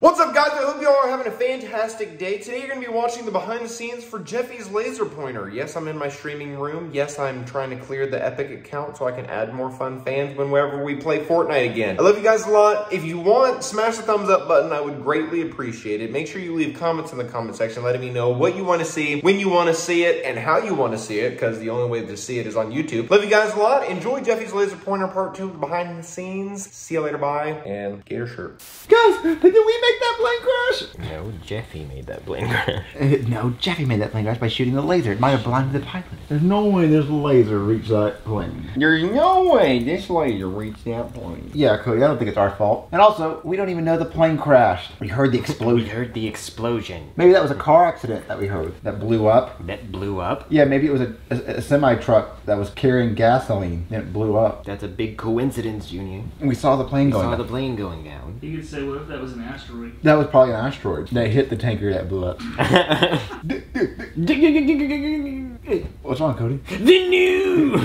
What's up guys, I hope you all are having a fantastic day. Today you're going to be watching the behind the scenes for Jeffy's laser pointer. Yes, I'm in my streaming room. Yes, I'm trying to clear the Epic account so I can add more fun fans whenever we play Fortnite again. I love you guys a lot. If you want, smash the thumbs up button. I would greatly appreciate it. Make sure you leave comments in the comment section letting me know what you want to see, when you want to see it, and how you want to see it because the only way to see it is on YouTube. Love you guys a lot. Enjoy Jeffy's laser pointer part two behind the scenes. See you later, bye, and Gator shirt. Guys, did we make that plane crash? No, Jeffy made that plane crash. Uh, no, Jeffy made that plane crash by shooting the laser. It might have blinded the pilot. There's no way this laser reached that plane. There's no way this laser reached that plane. Yeah, Cody, I don't think it's our fault. And also, we don't even know the plane crashed. We heard the explosion. We explosion. heard the explosion Maybe that was a car accident that we heard that blew up. that blew up. Yeah, maybe it was a, a, a semi truck that was carrying gasoline and it blew up. That's a big coincidence, Junior. We saw the plane We going. saw up. the plane going down. You could say, what if that was an asteroid? That was probably an asteroid that hit the tanker that blew up. What's wrong, Cody? the new.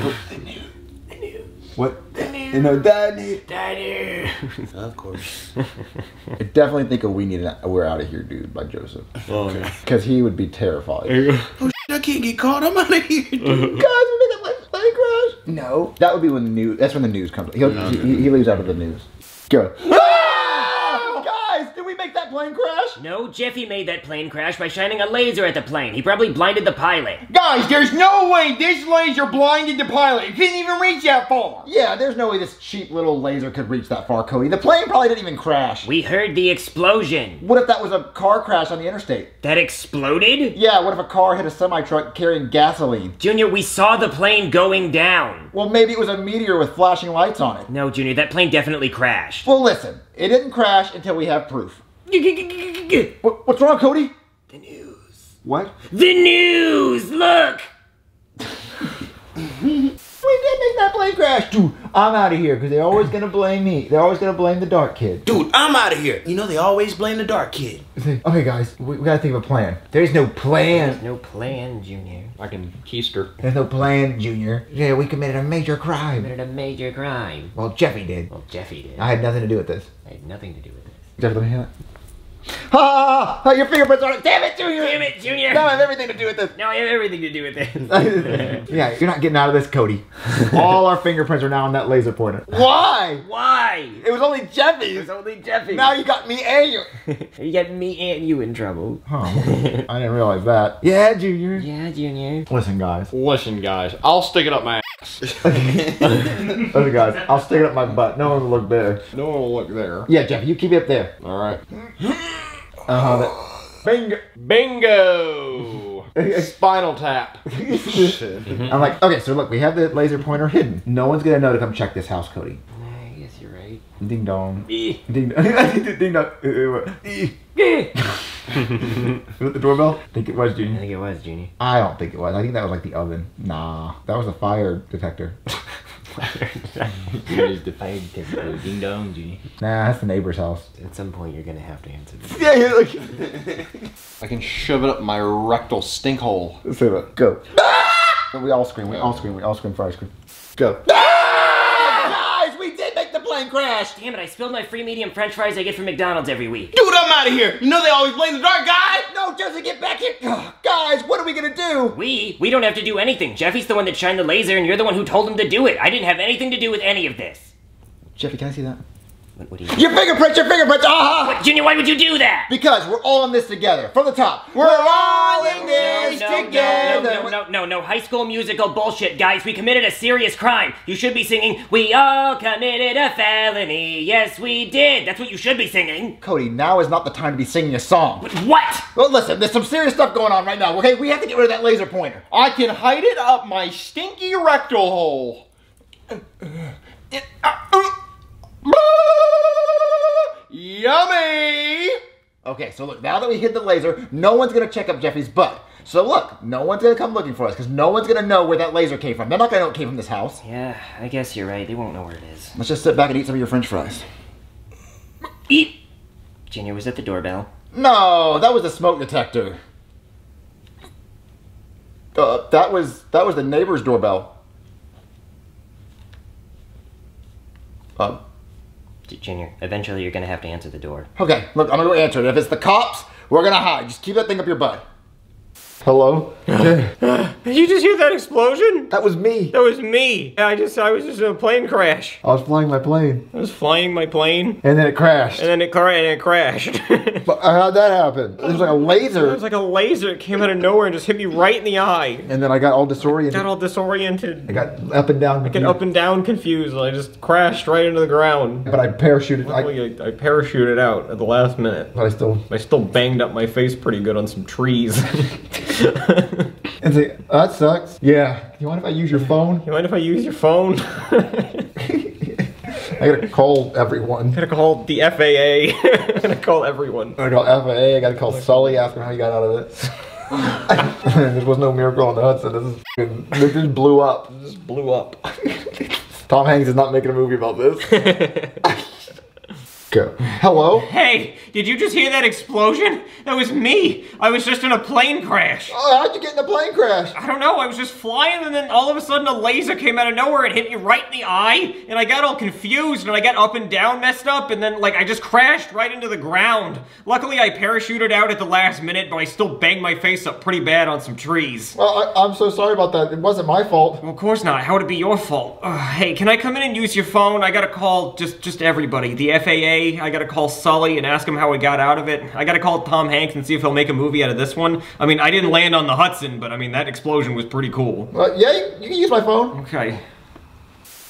What? You know, Daddy. Daddy. Of course. I definitely think a we need an we're out of here, dude, by Joseph. Oh, okay. Because he would be terrified. Oh, I can't get caught. I'm out of here. Dude. Guys, we made a plane- plane crash. No, that would be when the news. That's when the news comes. He'll, No, he, no, he, no. he leaves out of the news. Go. Ah! Guys, did we make that plane crash? No, Jeffy made that plane crash by shining a laser at the plane. He probably blinded the pilot. Guys, there's no way this laser blinded the pilot. It couldn't even reach that far. Yeah, there's no way this cheap little laser could reach that far, Cody. The plane probably didn't even crash. We heard the explosion. What if that was a car crash on the interstate? That exploded? Yeah, what if a car hit a semi truck carrying gasoline? Junior, we saw the plane going down. Well, maybe it was a meteor with flashing lights on it. No, Junior, that plane definitely crashed. Well, listen, it didn't crash until we have proof. What, what's wrong, Cody? The news. What? The news! Look! We did make that plane crash, dude. I'm out of here because they're always gonna blame me. They're always gonna blame the dark kid. Dude, I'm out of here. You know they always blame the dark kid. Okay, guys, we, we gotta think of a plan. There's no plan. There's No plan, Junior. I can keister. There's no plan, Junior. Yeah, we committed a major crime. Committed a major crime. Well, Jeffy did. Well, Jeffy did. I had nothing to do with this. I had nothing to do with this. Jeffy, let me hear that. Ha! ha, Your fingerprints on it. Damn it, Junior! Damn it, Junior! Now I have everything to do with this. Now I have everything to do with this. yeah, you're not getting out of this, Cody. All our fingerprints are now on that laser pointer. Why? Why? It was only Jeffy's. It's only Jeffy. Now you got me and you. you got me and you in trouble. Huh. I didn't realize that. Yeah, Junior. Yeah, Junior. Listen, guys. Listen, guys, I'll stick it up my ass. Listen, guys. I'll stick it up my butt. No one will look there. No one will look there. Yeah, Jeffy, you keep it up there. All right. Uh huh. Bingo. Bingo! Spinal tap. I'm like, okay, so look, we have the laser pointer hidden. No one's gonna know to come check this house, Cody. I guess you're right. Ding dong. Eh. Ding dong. Ding dong. Eh. Was it the doorbell? I think it was, I Junior. think it was, Junior. I don't think it was. I think that was like the oven. Nah, that was a fire detector. Here's the fag tip. Ding dong, Junior. Nah, that's the neighbor's house. At some point, you're gonna have to answer this. Yeah, you're like. I can shove it up my rectal stink hole. Say that. Go. We all scream. We all scream. We all scream. Fire scream. Go. Guys, we did make the plane crash. Damn it, I spilled my free medium french fries I get from McDonald's every week. Dude, I'm out of here. You know they always blame the dark guy. No, Joseph, get back here. Ugh, Guys, what are we gonna do? We? We don't have to do anything. Jeffy's the one that shined the laser, and you're the one who told him to do it. I didn't have anything to do with any of this. Jeffy, can I see that? What, what do you Your fingerprints, your fingerprints. Ah! Junior, why would you do that? Because we're all in this together. From the top. We're all in this no, together. No, no, no, no, no, high school musical bullshit, guys. We committed a serious crime. You should be singing, We all committed a felony. Yes, we did. That's what you should be singing. Cody, now is not the time to be singing a song. What? Well, listen, there's some serious stuff going on right now, okay? We have to get rid of that laser pointer. I can hide it up my stinky rectal hole. Uh, uh, uh, Yummy! Okay, so look, now that we hit the laser, no one's gonna check up Jeffy's butt. So look, no one's gonna come looking for us because no one's gonna know where that laser came from. They're not gonna know it came from this house. Yeah, I guess you're right. They won't know where it is. Let's just sit back and eat some of your french fries. Eat! Junior was at the doorbell. No, that was the smoke detector. Uh, that was that was the neighbor's doorbell. Uh, Junior, eventually you're gonna have to answer the door. Okay, look, I'm gonna go answer it. If it's the cops, we're gonna hide. Just keep that thing up your butt. Hello? Did you just hear that explosion? that was me. That was me. I just I was just in a plane crash. I was flying my plane. I was flying my plane And then it crashed. and then it cra- and it crashed. But uh, how'd that happen? It was like a laser. It was like a laser. It came out of nowhere and just hit me right in the eye. And then I got all disoriented. Got all disoriented. I got up and down. I got up and down confused. and I just crashed right into the ground. But I parachuted. I, Luckily, I, I parachuted out at the last minute. but I still. I still banged up my face pretty good on some trees. And say, oh, that sucks. Yeah. You mind if I use your phone? you mind if I use your phone? I gotta call everyone. I gotta call the FAA. I gotta call everyone. I gotta call FAA. I gotta call Sully, ask him how he got out of this. there was no miracle on the Hudson. This is fucking- this just blew up. This just blew up. Tom Hanks is not making a movie about this. Go. Hello? Hey, did you just hear that explosion? That was me. I was just in a plane crash. Oh, how'd you get in a plane crash? I don't know, I was just flying and then all of a sudden a laser came out of nowhere and hit me right in the eye and I got all confused and I got up and down messed up and then like I just crashed right into the ground. Luckily I parachuted out at the last minute but I still banged my face up pretty bad on some trees. Well, I, I'm so sorry about that. It wasn't my fault. Well, of course not. How would it be your fault? Ugh, hey, can I come in and use your phone? I gotta call just just everybody. The FAA. I gotta call Sully and ask him how he got out of it. I gotta call Tom Hanks and see if he'll make a movie out of this one. I mean, I didn't land on the Hudson, but I mean that explosion was pretty cool. Uh, yeah, you, you can use my phone. Okay.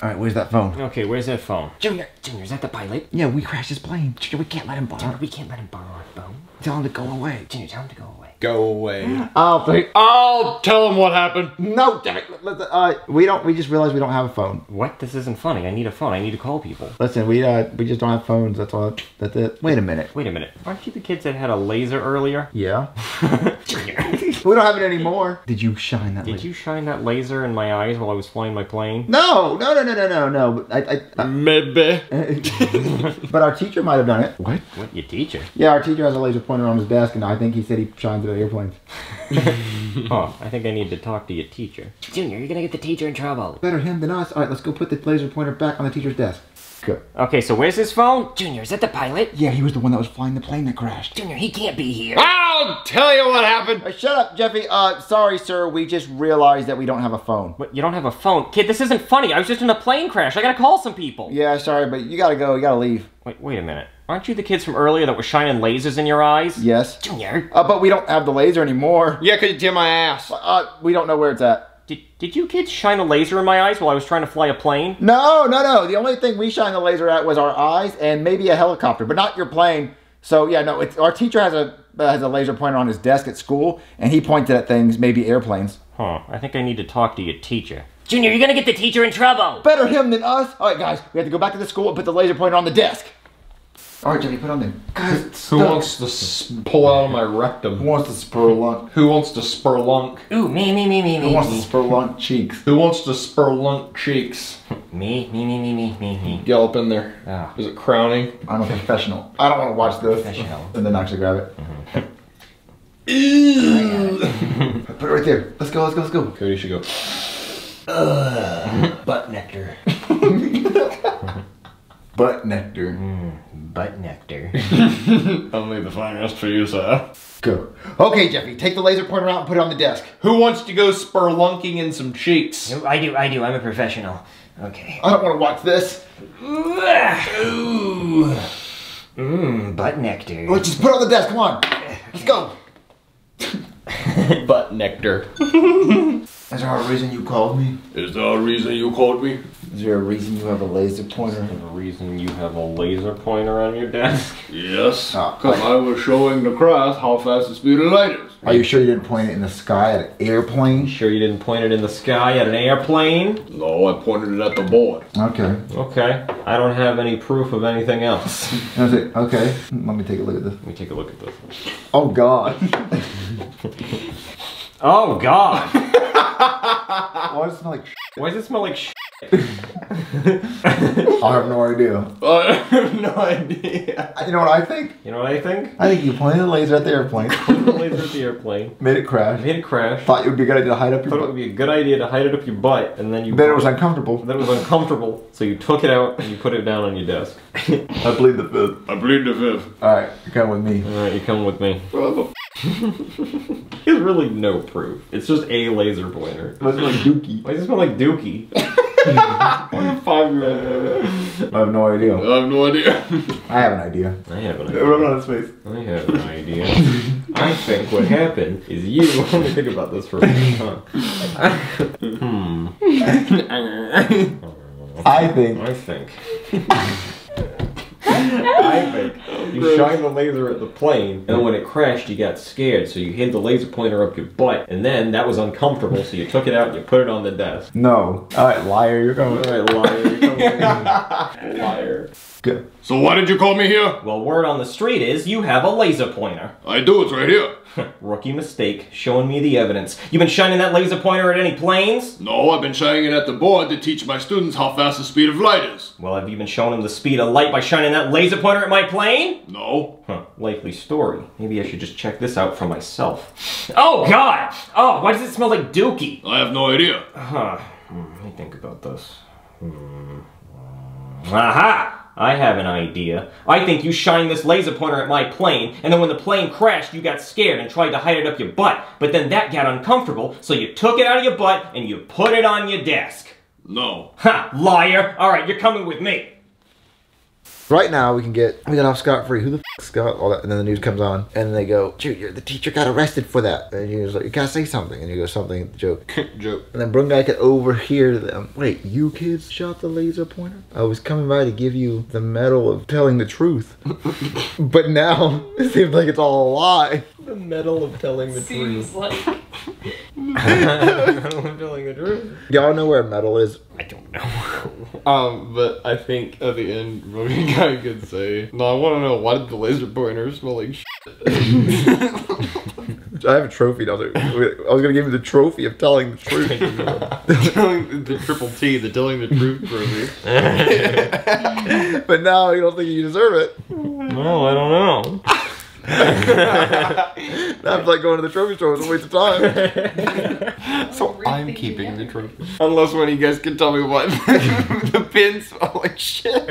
All right, where's that phone? Okay, where's that phone? Junior, Junior, is that the pilot? Yeah, we crashed his plane. Junior, we can't let him borrow. Junior, we can't let him borrow our phone. Tell him to go away. Junior, tell him to go away. Go away. Oh, thank- I'll tell him what happened. no, damn it. Let- let- Uh, we don't. We just realized we don't have a phone. What? This isn't funny. I need a phone. I need to call people. Listen, we uh, we just don't have phones. That's all. That's it. Wait a minute. Wait a minute. Aren't you the kids that had a laser earlier? Yeah. Junior. we don't have it anymore. Did you shine that? Did you shine that laser in my eyes while I was flying my plane? No, no, no, no, no, no, no. I, I, I, Maybe. but our teacher might have done it. What? What, your teacher? Yeah, our teacher has a laser pointer on his desk, and I think he said he shines it at airplanes. Oh, I think I need to talk to your teacher. Junior, you're gonna get the teacher in trouble. Better him than us. All right, let's go put the laser pointer back on the teacher's desk. Go. Okay, so where's his phone? Junior, is that the pilot? Yeah, he was the one that was flying the plane that crashed. Junior, he can't be here. I'll tell you what happened. Uh, shut up, Jeffy. Uh, sorry, sir. We just realized that we don't have a phone. What, you don't have a phone? Kid, this isn't funny. I was just in a plane crash. I gotta call some people. Yeah, sorry, but you gotta go. You gotta leave. Wait, wait a minute. Aren't you the kids from earlier that were shining lasers in your eyes? Yes. Junior, Uh, but we don't have the laser anymore. Yeah, cause you did my ass. Uh, we don't know where it's at. Did, did you kids shine a laser in my eyes while I was trying to fly a plane? No, no, no. The only thing we shine the laser at was our eyes and maybe a helicopter, but not your plane. So yeah, no. It's, our teacher has a uh, has a laser pointer on his desk at school, and he pointed at things, maybe airplanes. Huh, I think I need to talk to your teacher. Junior, you're gonna get the teacher in trouble! Better him than us. All right, guys, we have to go back to the school and put the laser pointer on the desk. All right, Jimmy, put on there. Guys, Who wants to pull out of my rectum? Who wants to spur lunk? Who wants to spur lunk? Ooh, me, me, me, me, me. Who wants to spur lunk cheeks? Who wants to spur lunk cheeks? Me, me, me, me, me, me, me. Get up in there. Ah. Is it crowning? I'm a professional. I don't want to watch this. Professional. And then actually grab it. Put it right there. Let's go. Let's go. Let's go. Cody should go. Butt nectar. Butt nectar. Butt nectar. Only the finest for you, sir. Go. Okay, Jeffy, take the laser pointer out and put it on the desk. Who wants to go spurlunking in some cheeks? I do, I do. I'm a professional. Okay. I don't want to watch this. Ooh. Mmm, butt nectar. Let's just put it on the desk. Come on. Let's go. Butt nectar. Is there a reason you called me? Is there a reason you called me? Is there a reason you have a laser pointer? Is there a reason you have a laser pointer on your desk? Yes. Oh, because I was showing the class how fast the speed of light is. Are you sure you didn't point it in the sky at an airplane? Sure you didn't point it in the sky at an airplane? No, I pointed it at the board. Okay. Okay. I don't have any proof of anything else. That's it. Okay. Let me take a look at this. Let me take a look at this. Oh God. Oh God! Why does it smell like? Why does it smell like sh- I have no idea. I have no idea. You know what I think? You know what I think? I think you pointed a laser at the airplane, the laser at the airplane. made it crash. Made it crash. Thought it would be a good idea to hide up your Thought it would be a good idea to hide it up your butt, and then you. Then it was uncomfortable. Then it was uncomfortable, so you took it out and you put it down on your desk. I believe the fifth. I plead the fifth. All right, you come with me. All right, you come with me. There's really no proof. It's just a laser pointer. Must be like Dookie. Why does it smell like Dookie? Five year old. I have no idea. I have no idea. I have an idea. I have an idea. Rub it idea. on his face. I have an idea. I think what happened is you. Let me think about this for a minute. Huh? hmm. I think. I think. I think you shine the laser at the plane, and when it crashed, you got scared, so you hid the laser pointer up your butt, and then that was uncomfortable, so you took it out and you put it on the desk. No. All right, liar, you're going. All right, liar. you're with me. liar. Good. So why did you call me here? Well, word on the street is you have a laser pointer. I do. It's right here. Rookie mistake, showing me the evidence. You been shining that laser pointer at any planes? No, I've been shining it at the board to teach my students how fast the speed of light is. Well, have you been showing them the speed of light by shining that laser pointer at my plane? No. Huh, likely story. Maybe I should just check this out for myself. Oh, God! Oh, why does it smell like dookie? I have no idea. Huh. Hmm, let me think about this. Hmm. Aha! I have an idea. I think you shined this laser pointer at my plane, and then when the plane crashed, you got scared and tried to hide it up your butt. But then that got uncomfortable, so you took it out of your butt and you put it on your desk. No. Ha! Liar! Alright, you're coming with me. Right now, we can get we got off scot free. Who the f Scott? All that, and then the news comes on, and they go, "Junior, the teacher got arrested for that." And he was like, "You gotta say something," and you go, "Something joke." Joke. And then Brun guy could overhear them. Wait, you kids shot the laser pointer? I was coming by to give you the medal of telling the truth, but now it seems like it's all a lie. The medal of telling the Seems like medal of telling the truth. Y'all know where a medal is? I don't know. Um, but I think at the end, Rogan guy could say, "No, I want to know why did the laser pointer smell like shit?" I have a trophy. I was, I was gonna give you the trophy of telling the truth. telling the triple T, the telling the truth trophy. but now you don't think you deserve it. No, I don't know. That's like going to the trophy store. It's a waste of time. So I'm keeping the trophy. Unless one of you guys can tell me what the pins smell like shit. and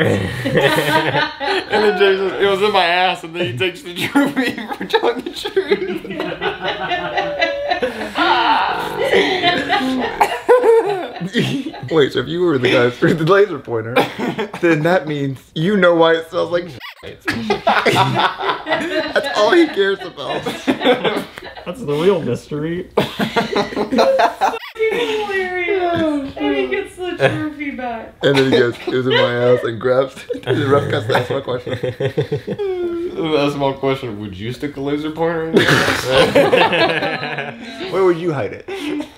then James says, it was in my ass, and then he takes the trophy for telling the truth. Wait, so if you were the guy who threw the laser pointer, then that means you know why it smells like shit. That's all he cares about. That's the real mystery. hilarious. and he gets the trophy back. And then he goes, it was in my ass and grabs the ref cuts the ask my question. That's my question. Would you stick a laser pointer in your ass? Where would you hide it?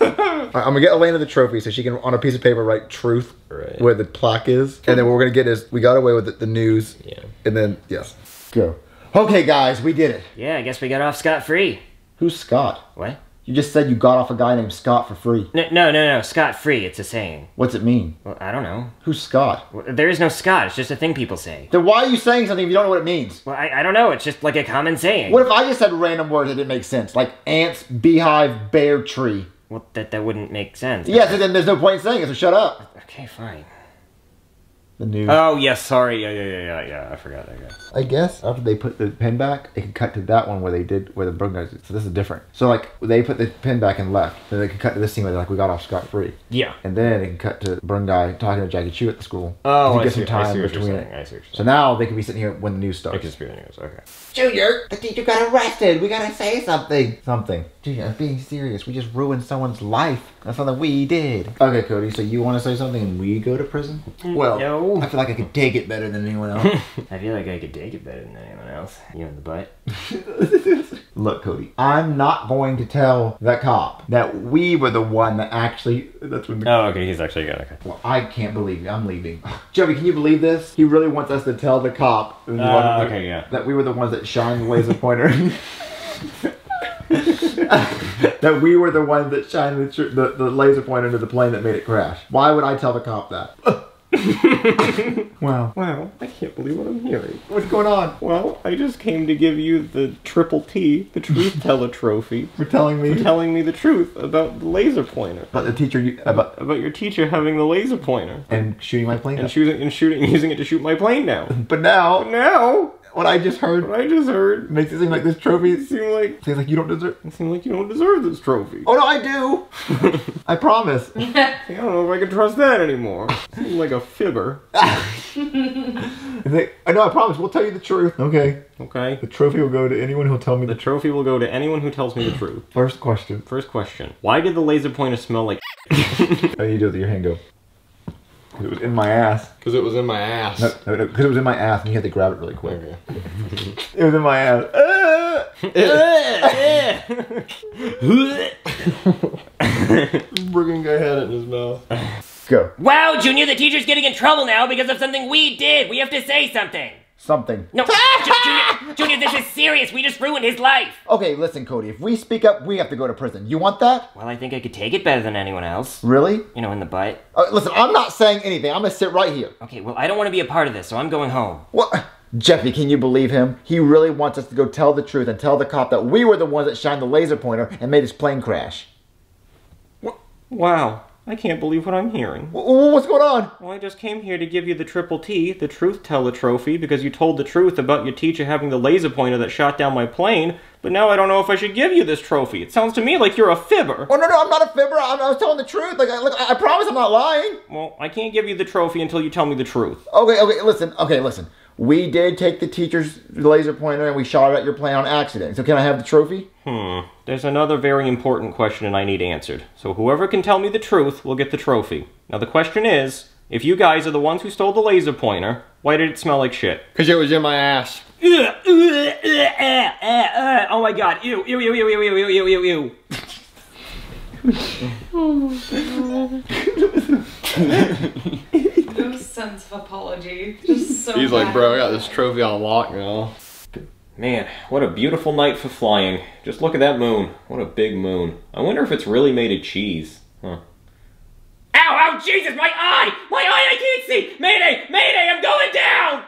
I'm gonna get Elaina the trophy so she can on a piece of paper write truth Right. where the plaque is. And then what we're gonna get is we got away with it, the news. Yeah. And then yes. Go. Okay guys, we did it. Yeah, I guess we got off scot free. Who's Scott? What? You just said you got off a guy named Scott for free. No, no, no, no. Scot free. It's a saying. What's it mean? Well, I don't know. Who's Scott? Well, There is no Scott. It's just a thing people say. Then why are you saying something if you don't know what it means? Well, I, I don't know. It's just like a common saying. What if I just said random words that didn't make sense? Like ants, beehive, bear, tree. Well, that that wouldn't make sense. Yeah, so then there's no point in saying it, so shut up. Okay, fine. The news. Oh, yes, sorry. Yeah, yeah, yeah, yeah, yeah. I forgot that guy. I guess after they put the pin back, they could cut to that one where they did where the Brooke guys. So this is different. So like they put the pin back and left, then they can cut to this scene where they're like we got off scot free, Yeah. and then they can cut to Brun guy talking to Jackie Chu at the school. Oh, to I get see, some I time see what you're saying. it. I see what you're So now they can be sitting here when the news starts. Like conspiracy news. Okay. Junior, the teacher got arrested. We gotta say something. Something. Junior, I'm being serious. We just ruined someone's life. That's something we did. Okay, Cody. So you want to say something and we go to prison? Well, No. I feel like I could take it better than anyone else. I feel like I could take it better than anyone else. You in the butt. Look, Cody, I'm not going to tell the cop that we were the one that actually. That's when the. Oh, okay. He's actually good. Okay. Well, I can't believe it. I'm leaving. Joey, can you believe this? He really wants us to tell the cop Uh, okay, yeah. that we were the ones that shined the laser pointer. that we were the ones that shined the, tr- the, the laser pointer into the plane that made it crash. Why would I tell the cop that? wow. Wow, I can't believe what I'm hearing. What's going on? Well, I just came to give you the triple T, the Truth Teller Trophy, For telling me for telling me the truth about the laser pointer. about the teacher you, about About your teacher having the laser pointer. and shooting my plane. And up. shooting and shooting using it to shoot my plane now. But now, Now, what I just heard what I just heard makes it seem like this trophy seems like seems like you don't deserve. it seems like you don't deserve this trophy. Oh no, I do. I promise. I don't know if I can trust that anymore. Seems like a fibber. They- I know. I promise. We'll tell you the truth. Okay. Okay. The trophy will go to anyone who'll tell me The the trophy will go to anyone who tells me the truth. first question. First question. Why did the laser pointer smell like Oh, you do it with your hand go. 'Cause It was in my ass. Because it was in my ass. No, no, no, because it was in my ass, and you had to grab it really quick. Okay. It was in my ass. Brigham guy had it in his mouth. Go. Wow, Junior, the teacher's getting in trouble now because of something we did. We have to say something. Something. No, Junior, Junior, this is serious. We just ruined his life. Okay, listen, Cody. If we speak up, we have to go to prison. You want that? Well, I think I could take it better than anyone else. Really? You know, in the butt. Uh, listen, I'm not saying anything. I'm gonna sit right here. Okay, well, I don't want to be a part of this, so I'm going home. What? Jeffy, can you believe him? He really wants us to go tell the truth and tell the cop that we were the ones that shined the laser pointer and made his plane crash. Wow. I can't believe what I'm hearing. What's going on? Well, I just came here to give you the triple T, the Truth Teller Trophy, because you told the truth about your teacher having the laser pointer that shot down my plane, but now I don't know if I should give you this trophy. It sounds to me like you're a fibber. Oh no, no, I'm not a fibber. I'm, I was telling the truth. Like, I, look, I, I promise I'm not lying. Well, I can't give you the trophy until you tell me the truth. Okay, okay, listen. Okay, listen. We did take the teacher's laser pointer and we shot it at your plane on accident. So can I have the trophy? Hmm. There's another very important question and I need answered. So whoever can tell me the truth will get the trophy. Now the question is, if you guys are the ones who stole the laser pointer, why did it smell like shit? Because it was in my ass. Oh my god, ew, ew, ew, ew, ew, ew, ew, ew, ew, ew. no sense of apology. Just so He's bad. like, bro, I got this trophy on lock now. Man, what a beautiful night for flying. Just look at that moon. What a big moon. I wonder if it's really made of cheese. Huh. Ow! Ow! Jesus! My eye! My eye! I can't see! Mayday! Mayday! I'm going down!